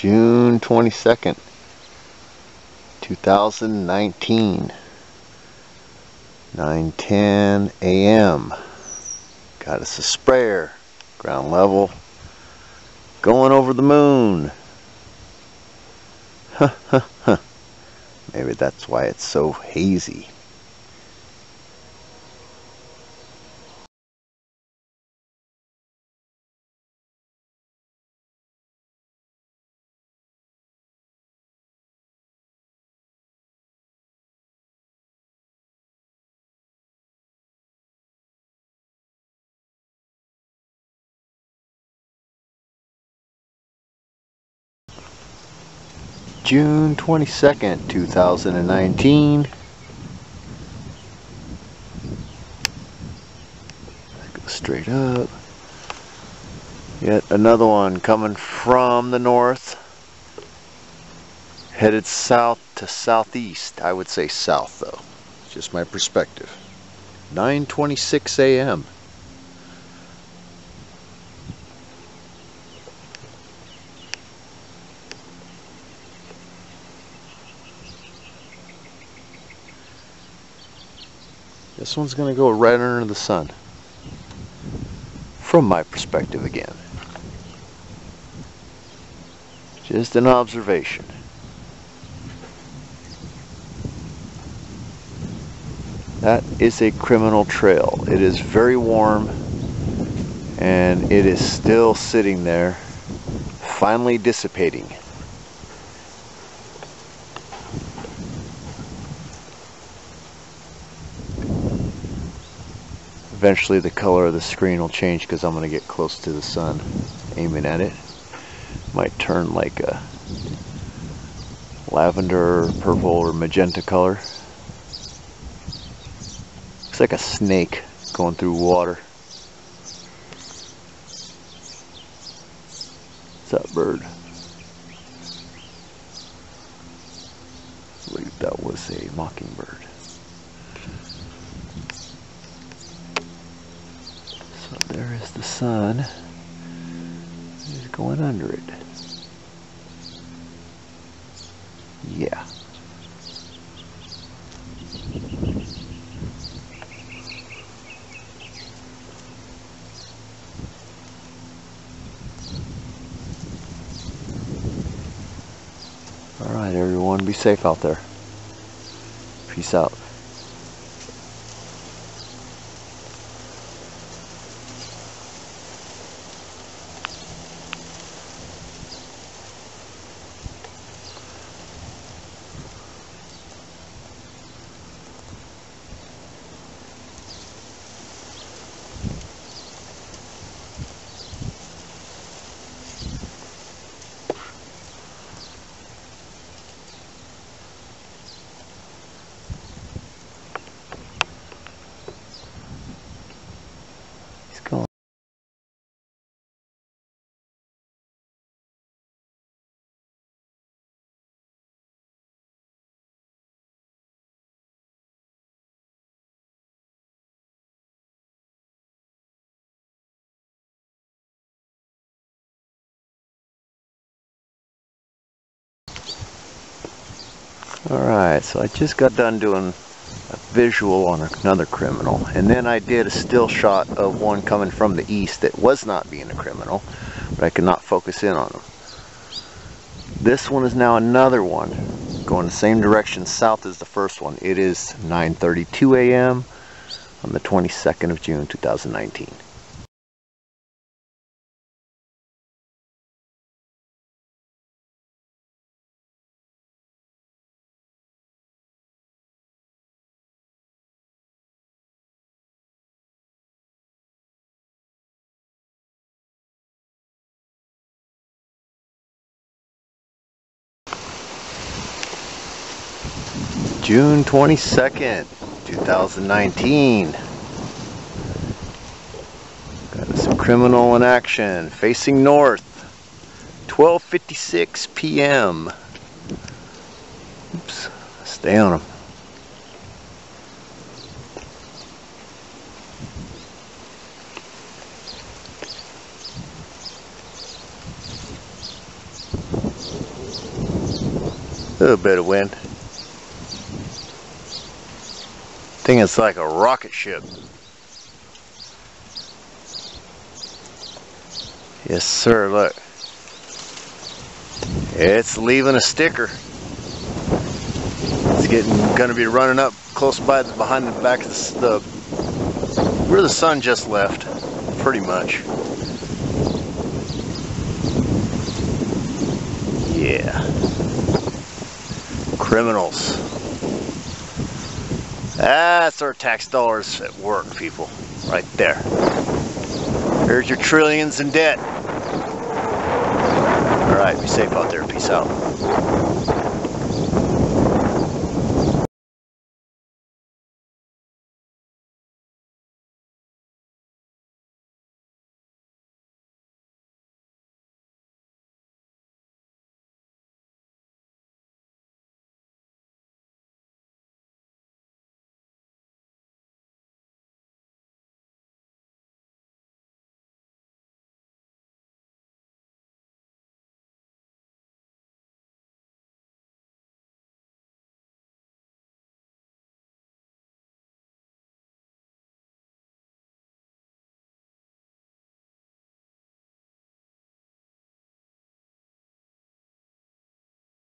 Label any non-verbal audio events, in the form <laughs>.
June 22nd, 2019, 9:10 a.m. Got us a sprayer, ground level, going over the moon. <laughs> Maybe that's why it's so hazy. June 22nd, 2019. Go straight up. Yet another one coming from the north. Headed south to southeast. I would say south though. Just my perspective. 9.26 a.m. This one's going to go right under the sun. From my perspective again. Just an observation. That is a criminal trail. It is very warm and it is still sitting there, finally dissipating. Eventually the color of the screen will change because I'm going to get close to the sun aiming at it. Might turn like a lavender, purple, or magenta color. Looks like a snake going through water. What's that bird? I believe that was a mockingbird. There is the sun. is going under it. Yeah. Alright everyone, be safe out there. Peace out. He's going. Alright, so I just got done doing a visual on another criminal and then I did a still shot of one coming from the east that was not being a criminal but I could not focus in on him. This one is now another one going the same direction south as the first one. It is 9.32 a.m. on the 22nd of June 2019. June 22nd, 2019. Got some criminal in action, facing north, 12.56 p.m. Oops, stay on him. A little bit of wind. Is like a rocket ship. Yes, sir, look. It's leaving a sticker. It's getting gonna be running up close by the behind the back of the, the where the sun just left, pretty much. Yeah. Criminals. That's our tax dollars at work, people. Right there. There's your trillions in debt. Alright, be safe out there. Peace out.